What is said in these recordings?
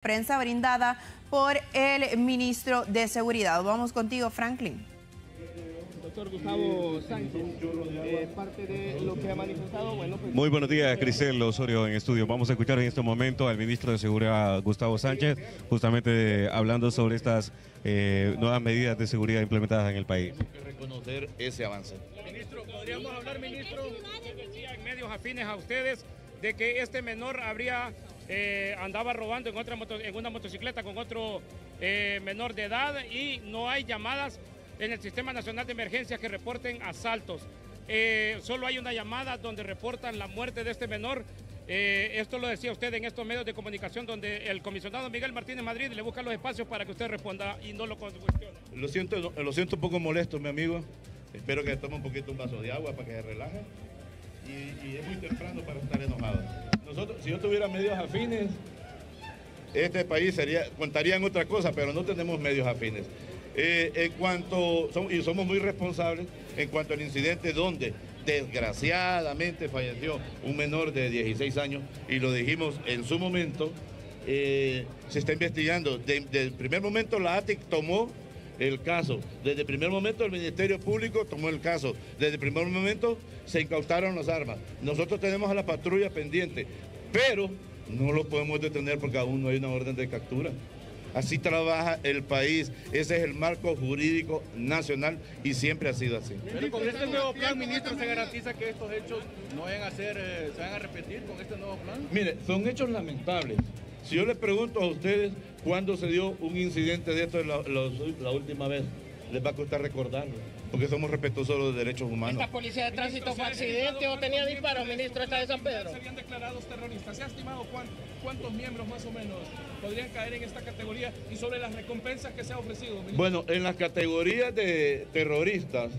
prensa brindada por el ministro de Seguridad. Vamos contigo, Franklin. Doctor Gustavo Sánchez, eh, parte de lo que ha manifestado, bueno, pues... Muy buenos días, Cristel Osorio en estudio. Vamos a escuchar en este momento al ministro de Seguridad, Gustavo Sánchez, justamente hablando sobre estas eh, nuevas medidas de seguridad implementadas en el país. Tenemos que reconocer ese avance. Ministro, ¿podríamos hablar, ministro, decía en medios afines a ustedes de que este menor habría eh, andaba robando en, otra moto- en una motocicleta con otro eh, menor de edad y no hay llamadas en el Sistema Nacional de Emergencias que reporten asaltos. Eh, solo hay una llamada donde reportan la muerte de este menor. Esto lo decía usted en estos medios de comunicación donde el comisionado Miguel Martínez Madrid le busca los espacios para que usted responda y no lo cuestione. Lo siento, lo siento un poco molesto, mi amigo. Espero que tome un poquito un vaso de agua para que se relaje. Y, y es muy temprano para estar enojado. Nosotros, si yo tuviera medios afines, este país sería, contaría en otra cosa, pero no tenemos medios afines. Eh, en cuanto, y somos muy responsables en cuanto al incidente donde desgraciadamente falleció un menor de 16 años y lo dijimos en su momento, eh, se está investigando. De- Desde el primer momento la ATIC tomó el caso. Desde el primer momento el Ministerio Público tomó el caso. Desde el primer momento se incautaron las armas. Nosotros tenemos a la patrulla pendiente, pero no lo podemos detener porque aún no hay una orden de captura. Así trabaja el país. Ese es el marco jurídico nacional y siempre ha sido así. Pero con este nuevo plan, ministro, se garantiza que estos hechos no vayan a ser, eh, se van a repetir con este nuevo plan. Mire, son hechos lamentables. Si yo les pregunto a ustedes cuándo se dio un incidente de esto la, la- la última vez, les va a costar recordarlo, porque somos respetuosos de los derechos humanos. ¿Esta policía de tránsito fue accidente o tenía disparos, ministro? Esta de San Pedro. Serían declarados terroristas. ¿Se ha estimado cuán- cuántos miembros más o menos podrían caer en esta categoría y sobre las recompensas que se ha ofrecido? ministro? Bueno, en las categorías de terroristas,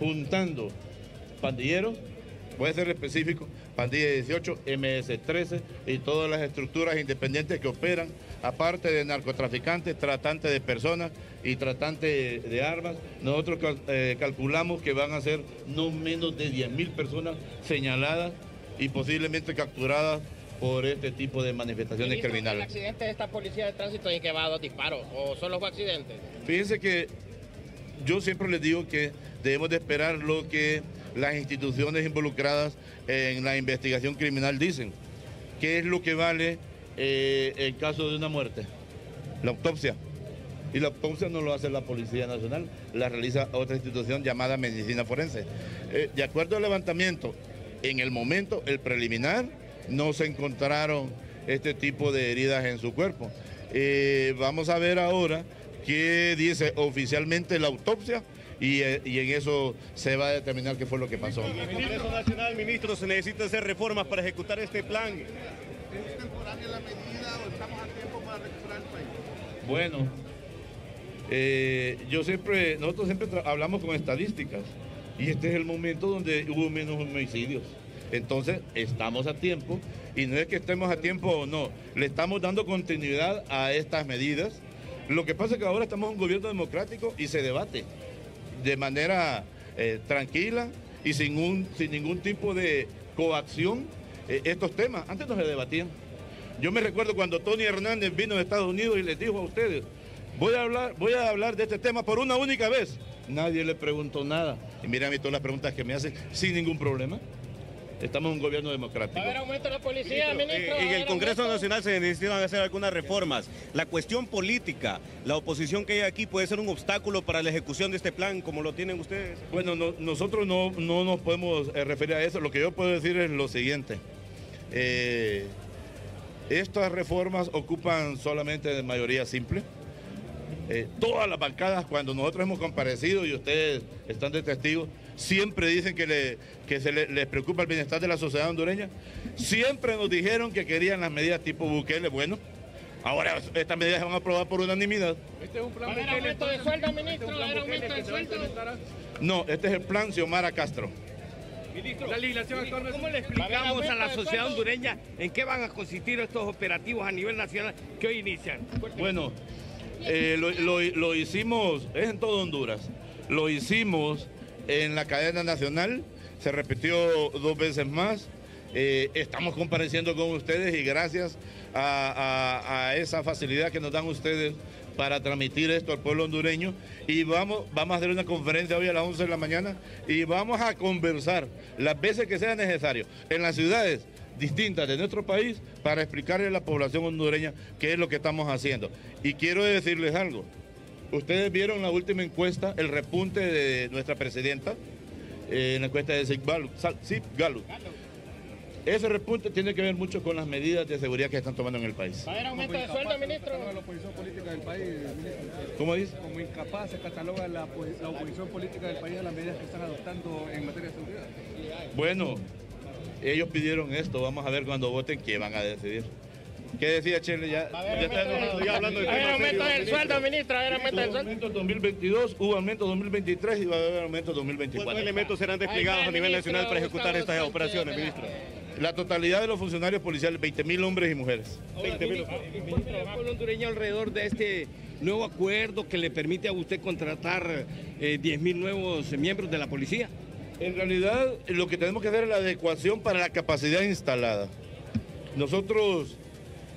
juntando pandilleros, puede ser específico, pandilla 18, MS-13 y todas las estructuras independientes que operan, aparte de narcotraficantes, tratantes de personas y tratantes de armas, nosotros cal- eh, calculamos que van a ser no menos de 10 mil personas señaladas y posiblemente capturadas por este tipo de manifestaciones Ministro, ¿El criminales. accidente de esta policía de tránsito en que va a dos disparos o solo fue accidente? Fíjense que yo siempre les digo que debemos de esperar lo que las instituciones involucradas en la investigación criminal dicen. ¿Qué es lo que vale eh, el caso de una muerte? La autopsia. Y la autopsia no lo hace la Policía Nacional, la realiza otra institución llamada Medicina Forense. Eh, de acuerdo al levantamiento, en el momento, el preliminar, no se encontraron este tipo de heridas en su cuerpo. Eh, vamos a ver ahora qué dice oficialmente la autopsia y, eh, y en eso se va a determinar qué fue lo que pasó. En el Congreso Nacional, ministro, se necesitan hacer reformas para ejecutar este plan. Bueno, eh, yo siempre, nosotros siempre hablamos con estadísticas y este es el momento donde hubo menos homicidios. Entonces, estamos a tiempo y no es que estemos a tiempo o no, le estamos dando continuidad a estas medidas. Lo que pasa es que ahora estamos en un gobierno democrático y se debate de manera eh, tranquila y sin ningún tipo de coacción eh, estos temas. Antes no se debatían. Yo me recuerdo cuando Tony Hernández vino de Estados Unidos y les dijo a ustedes, voy a hablar, voy a hablar de este tema por una única vez. Nadie le preguntó nada. Y miren a mí todas las preguntas que me hacen sin ningún problema. Estamos en un gobierno democrático. ¿Va a haber aumento de la policía, Ministro, eh, ¿Va a en el Congreso aumento? Nacional se necesitan hacer algunas reformas. La cuestión política, la oposición que hay aquí puede ser un obstáculo para la ejecución de este plan, como lo tienen ustedes. Bueno, no- nosotros no, no nos podemos eh, referir a eso. Lo que yo puedo decir es lo siguiente. Eh, estas reformas ocupan solamente de mayoría simple. Eh, todas las bancadas, cuando nosotros hemos comparecido y ustedes están de testigos, siempre dicen que, le- que se le- les preocupa el bienestar de la sociedad hondureña. Siempre nos dijeron que querían las medidas tipo Bukele. Bueno, ahora estas medidas se van a aprobar por unanimidad. Este es un ¿Va plan a haber Bukele, aumento de sueldo, este ministro? plan ¿Va a haber Bukele aumento de sueldo? No, este es el plan Xiomara Castro. Ministro, la legislación actual ¿Cómo le explicamos a la sociedad hondureña en qué van a consistir estos operativos a nivel nacional que hoy inician? Bueno, eh, lo, lo- lo hicimos, es en todo Honduras, lo hicimos en la cadena nacional, se repitió dos veces más, Eh, estamos compareciendo con ustedes y gracias a, esa facilidad que nos dan ustedes para transmitir esto al pueblo hondureño. Y vamos, vamos a hacer una conferencia hoy a las 11 de la mañana y vamos a conversar las veces que sea necesario en las ciudades distintas de nuestro país para explicarle a la población hondureña qué es lo que estamos haciendo. Y quiero decirles algo, ustedes vieron la última encuesta, el repunte de nuestra presidenta, eh, en la encuesta de Zip Gallup. Ese repunte tiene que ver mucho con las medidas de seguridad que están tomando en el país. ¿Va a haber aumento de sueldo, ministro? La oposición política del país, ministro. ¿Cómo dice? Como incapaz se cataloga la, la oposición política del país a las medidas que están adoptando en materia de seguridad. Bueno, ellos pidieron esto, vamos a ver cuando voten qué van a decidir. ¿Qué decía Chele? Ya, ya está enojado, ya hablando de ¿Va a haber temas aumento del sueldo, ministro? ¿Va a aumento del sueldo? aumento en 2022, hubo aumento en 2023 y va a haber aumento en 2024. ¿Cuántos elementos serán desplegados a nivel nacional para ejecutar estas operaciones, ministro? La totalidad de los funcionarios policiales, 20 mil hombres y mujeres. Ahora, ministro, ministro, el pueblo hondureño alrededor de este nuevo acuerdo que le permite a usted contratar eh, 10 mil nuevos miembros de la policía. En realidad, lo que tenemos que hacer es la adecuación para la capacidad instalada. Nosotros,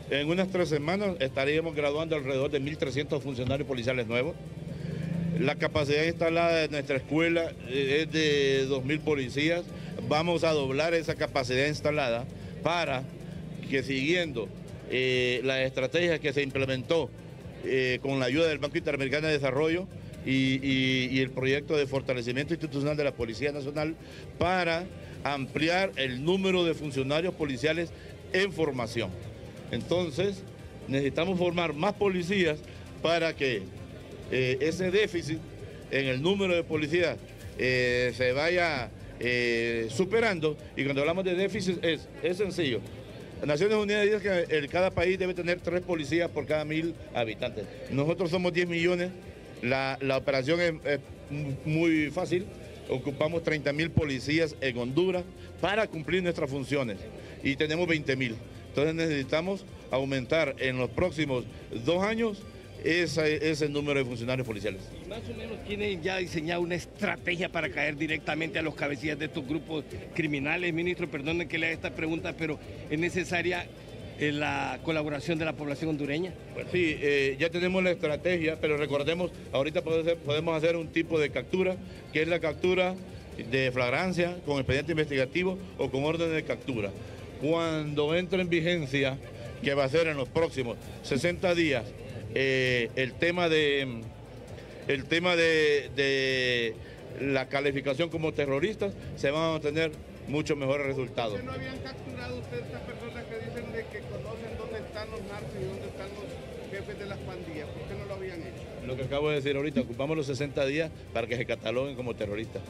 en unas tres semanas, estaríamos graduando alrededor de 1.300 funcionarios policiales nuevos. La capacidad instalada de nuestra escuela eh, es de 2.000 policías. Vamos a doblar esa capacidad instalada para que siguiendo eh, la estrategia que se implementó eh, con la ayuda del Banco Interamericano de Desarrollo y, y- y el proyecto de fortalecimiento institucional de la Policía Nacional para ampliar el número de funcionarios policiales en formación. Entonces, necesitamos formar más policías para que eh, ese déficit en el número de policías eh, se vaya eh, superando. Y cuando hablamos de déficit es, es sencillo. Naciones Unidas dice que cada país debe tener tres policías por cada mil habitantes. Nosotros somos 10 millones. La, la operación es, es muy fácil. Ocupamos 30 mil policías en Honduras para cumplir nuestras funciones. Y tenemos 20 mil. Entonces necesitamos aumentar en los próximos dos años ese, ese número de funcionarios policiales. Y más o menos tienen ya diseñado una estrategia para caer directamente a los cabecillas de estos grupos criminales. Ministro, perdonen que le haga esta pregunta, pero es necesaria eh, la colaboración de la población hondureña. Pues sí, eh, ya tenemos la estrategia, pero recordemos, ahorita podemos hacer, podemos hacer un tipo de captura, que es la captura de flagrancia con expediente investigativo o con orden de captura. Cuando entre en vigencia, que va a ser en los próximos 60 días, eh, el tema de el tema de, de la calificación como terroristas, se van a obtener muchos mejores resultados. ¿No habían capturado ustedes estas personas que dicen de que conocen dónde están los narcos y dónde están los jefes de las pandillas? ¿Por qué no lo habían hecho? Lo que acabo de decir ahorita, ocupamos los 60 días para que se cataloguen como terroristas.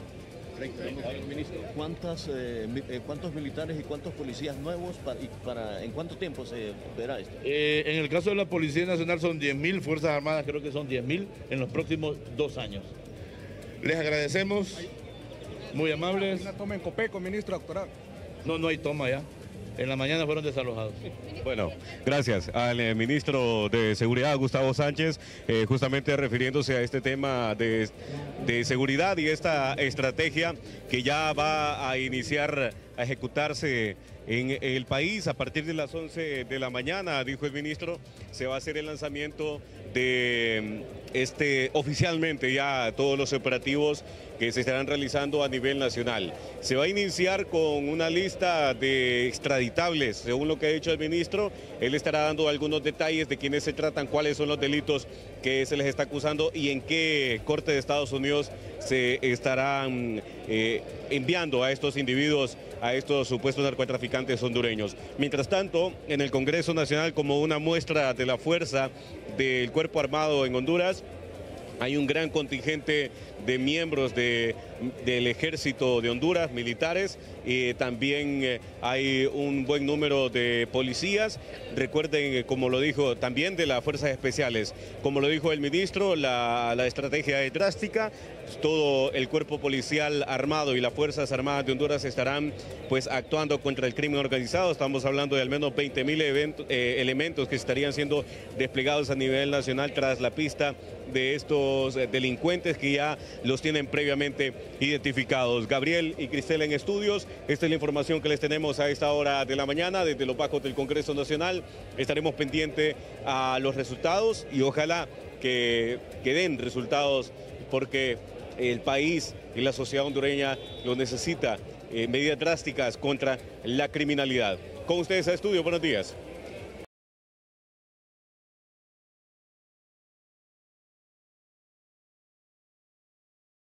Ministro, ¿cuántas, eh, eh, ¿cuántos militares y cuántos policías nuevos para, y para en cuánto tiempo se verá esto? Eh, en el caso de la Policía Nacional son 10.000, Fuerzas Armadas creo que son 10.000 en los próximos dos años. Les agradecemos, muy amables. Una toma en Copeco, ministro doctoral. No, no hay toma ya. En la mañana fueron desalojados. Bueno, gracias al eh, ministro de Seguridad, Gustavo Sánchez, eh, justamente refiriéndose a este tema de, de seguridad y esta estrategia que ya va a iniciar a ejecutarse en el país a partir de las 11 de la mañana, dijo el ministro, se va a hacer el lanzamiento de mm, este oficialmente ya todos los operativos que se estarán realizando a nivel nacional. Se va a iniciar con una lista de extraditables, según lo que ha dicho el ministro. Él estará dando algunos detalles de quiénes se tratan, cuáles son los delitos que se les está acusando y en qué corte de Estados Unidos se estarán eh, enviando a estos individuos, a estos supuestos narcotraficantes hondureños. Mientras tanto, en el Congreso Nacional, como una muestra de la fuerza del cuerpo armado en Honduras, hay un gran contingente de miembros de- del ejército de Honduras, militares, y también eh, hay un buen número de policías. Recuerden, eh, como lo dijo también de las fuerzas especiales, como lo dijo el ministro, la, la estrategia es drástica. Todo el cuerpo policial armado y las Fuerzas Armadas de Honduras estarán pues actuando contra el crimen organizado. Estamos hablando de al menos 20 mil elementos que estarían siendo desplegados a nivel nacional tras la pista de estos eh, delincuentes que ya los tienen previamente identificados. Gabriel y Cristel en estudios, esta es la información que les tenemos a esta hora de la mañana desde los bajos del Congreso Nacional. Estaremos pendientes a los resultados y ojalá que, den resultados porque el país y la sociedad hondureña lo necesita. eh, medidas drásticas contra la criminalidad. Con ustedes a estudio, buenos días.